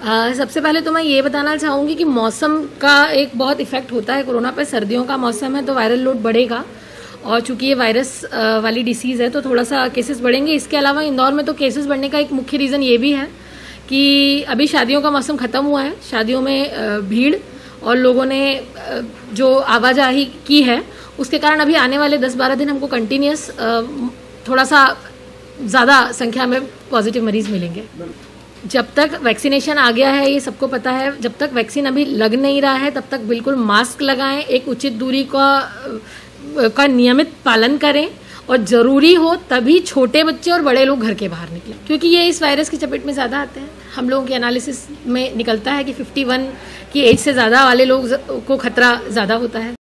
आ, सबसे पहले तो मैं ये बताना चाहूँगी कि मौसम का एक बहुत इफ़ेक्ट होता है कोरोना पर सर्दियों का मौसम है तो वायरल लोड बढ़ेगा और चूँकि ये वायरस वाली डिसीज़ है तो थोड़ा सा केसेस बढ़ेंगे। इसके अलावा इंदौर में तो केसेस बढ़ने का एक मुख्य रीज़न ये भी है कि अभी शादियों का मौसम ख़त्म हुआ है। शादियों में भीड़ और लोगों ने जो आवाजाही की है उसके कारण अभी आने वाले 10-12 दिन हमको कंटिन्यूस थोड़ा सा ज़्यादा संख्या में पॉजिटिव मरीज़ मिलेंगे। जब तक वैक्सीनेशन आ गया है, ये सबको पता है, जब तक वैक्सीन अभी लग नहीं रहा है, तब तक बिल्कुल मास्क लगाएँ, एक उचित दूरी का का नियमित पालन करें और ज़रूरी हो तभी छोटे बच्चे और बड़े लोग घर के बाहर निकलें। क्योंकि ये इस वायरस की चपेट में ज़्यादा आते हैं। हम लोगों के एनालिसिस में निकलता है कि 51 की एज से ज़्यादा वाले लोग को खतरा ज़्यादा होता है।